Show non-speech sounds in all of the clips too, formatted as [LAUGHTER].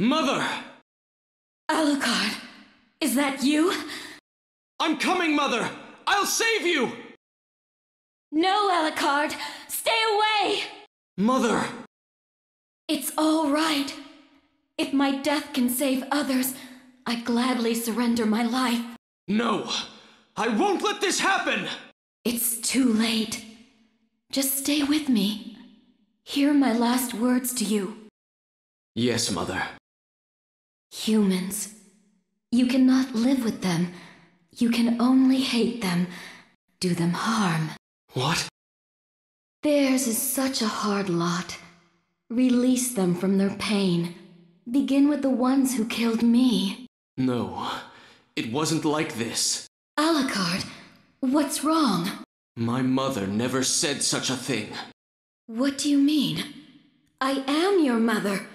Mother! Alucard, is that you? I'm coming, Mother! I'll save you! No, Alucard! Stay away! Mother! It's all right. If my death can save others, I gladly surrender my life. No! I won't let this happen! It's too late. Just stay with me. Hear my last words to you. Yes, Mother. Humans. You cannot live with them. You can only hate them, do them harm. What? Theirs is such a hard lot. Release them from their pain. Begin with the ones who killed me. No, it wasn't like this. Alucard, what's wrong? My mother never said such a thing. What do you mean? I am your mother.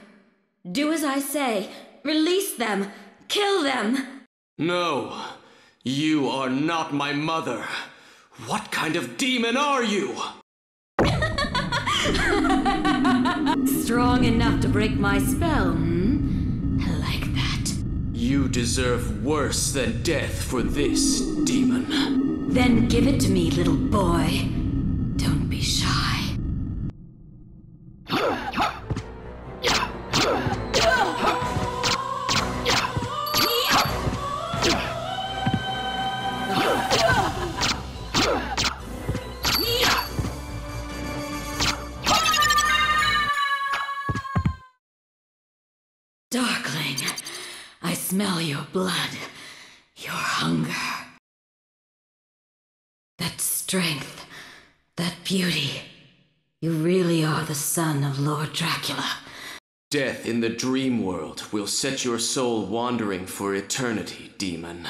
Do as I say. Release them. Kill them. No, you are not my mother. What kind of demon are you? [LAUGHS] Strong enough to break my spell, hmm? I like that. You deserve worse than death for this, demon. Then give it to me, little boy. Your blood, your hunger. That strength, that beauty. You really are the son of Lord Dracula. Death in the dream world will set your soul wandering for eternity, demon.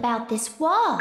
About this wall.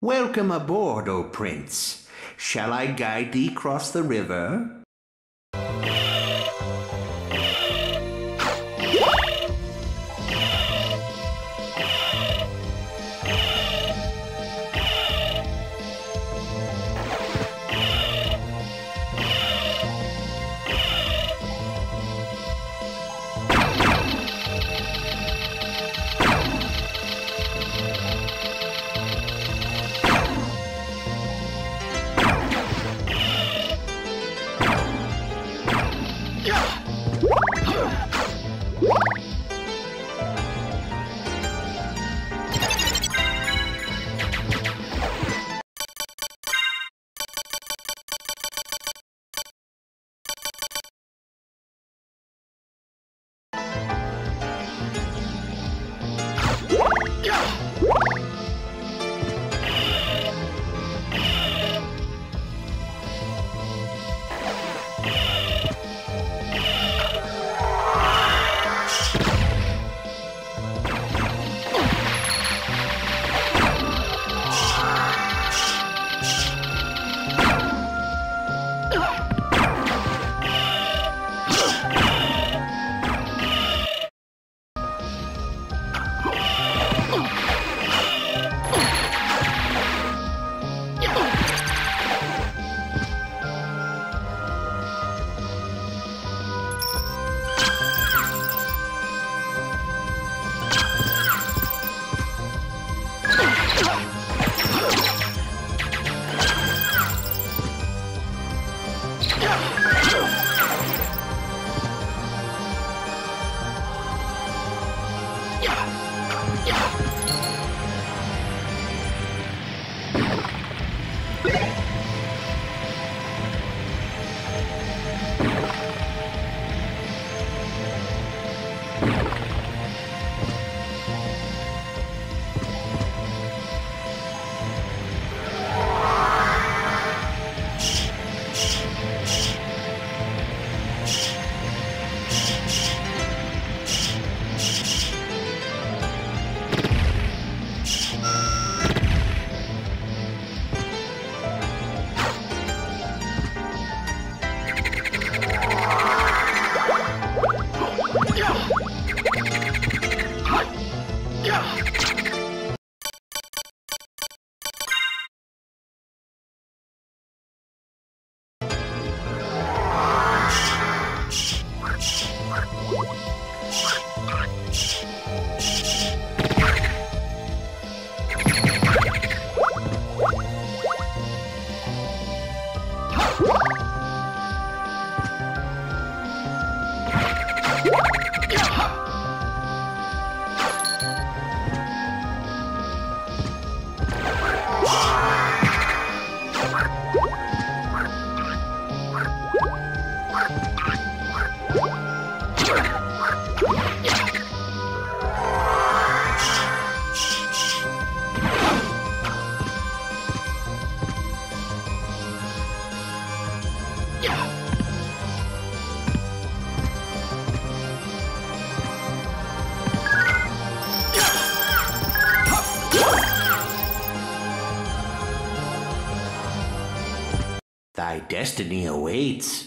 Welcome aboard, O Prince. Shall I guide thee across the river? Destiny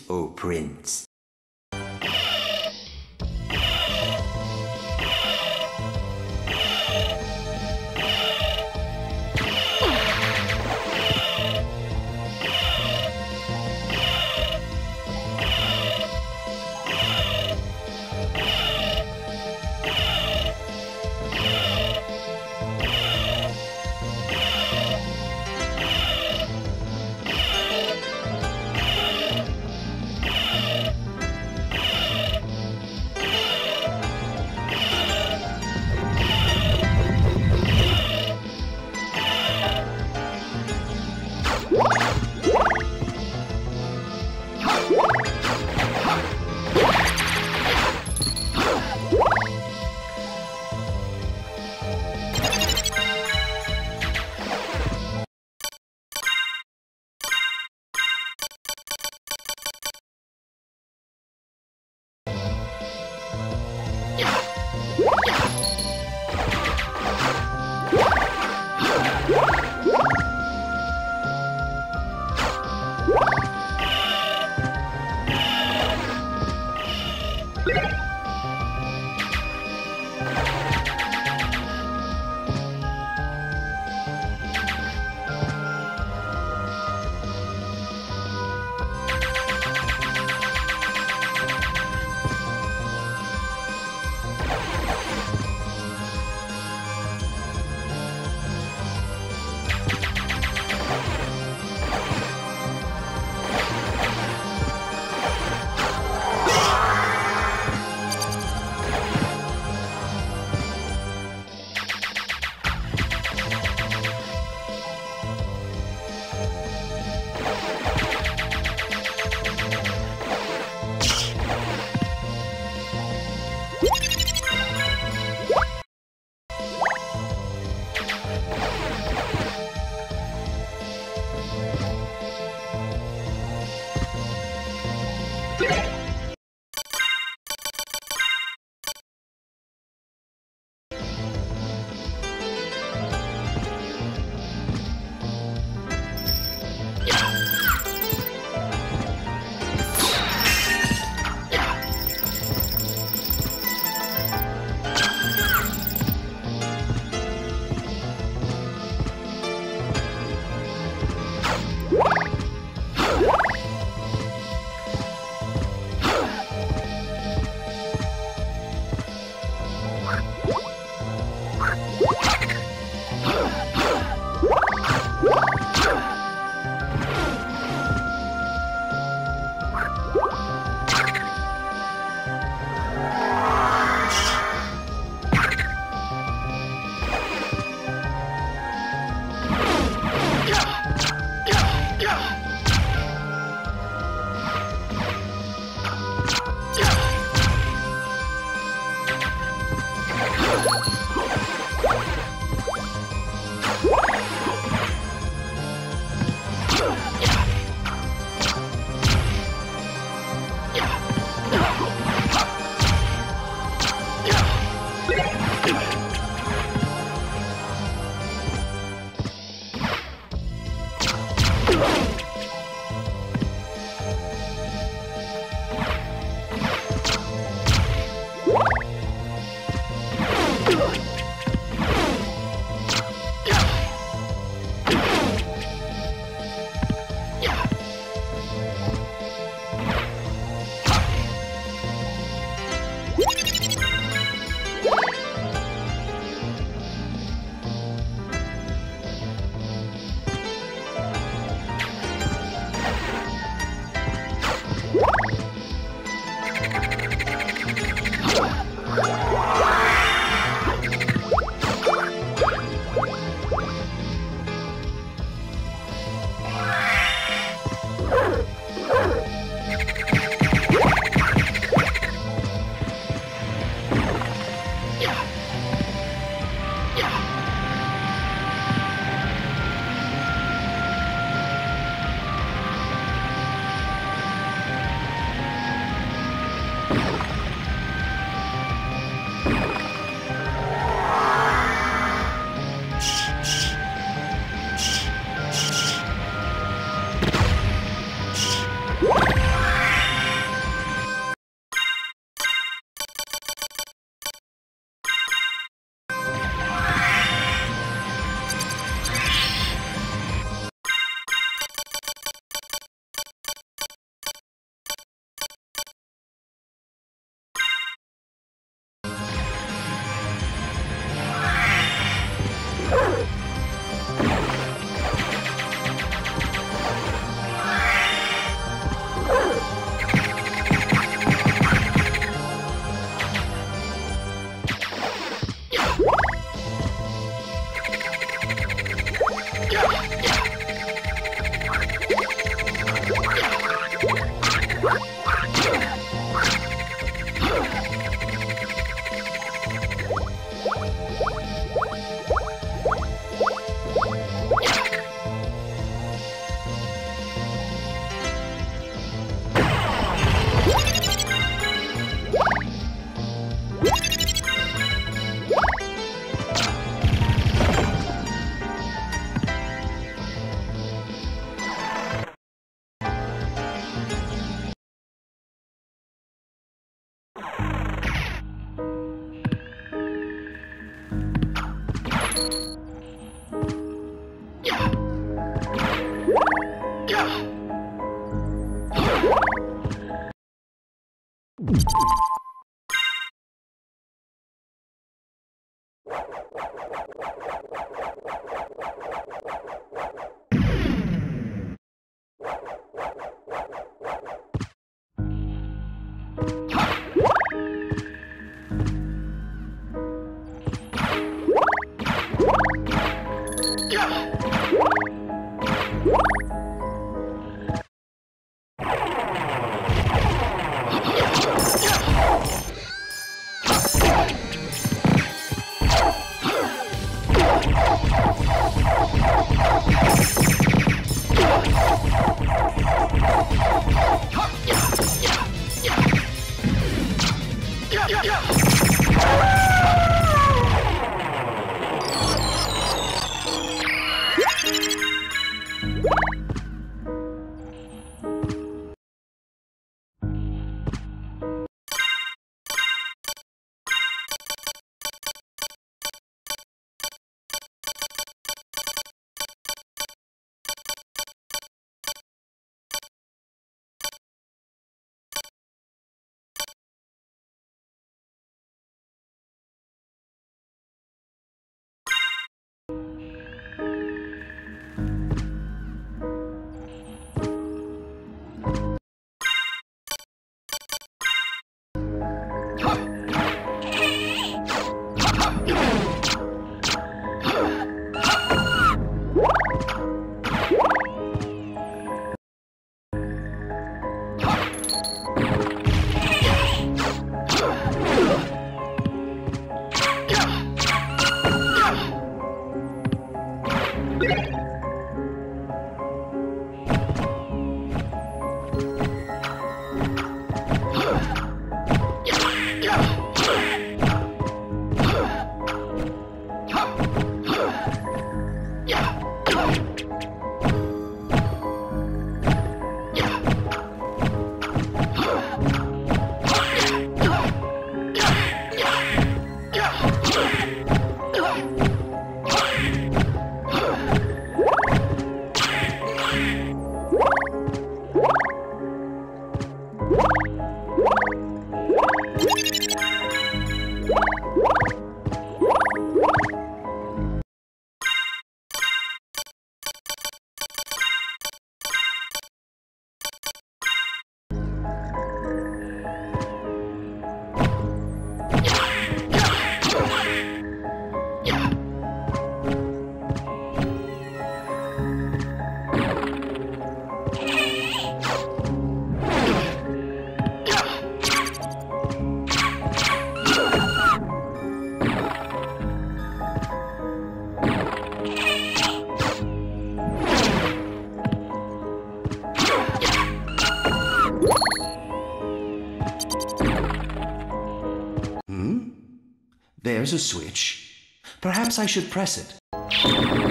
There's a switch. Perhaps I should press it.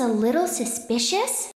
a little suspicious?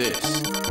This?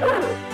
Ha ha ha!